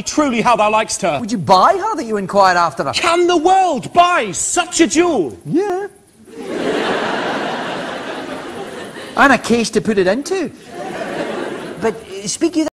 truly how thou likest her. Would you buy her that you inquired after her? Can the world buy such a jewel? Yeah. and a case to put it into. But speak you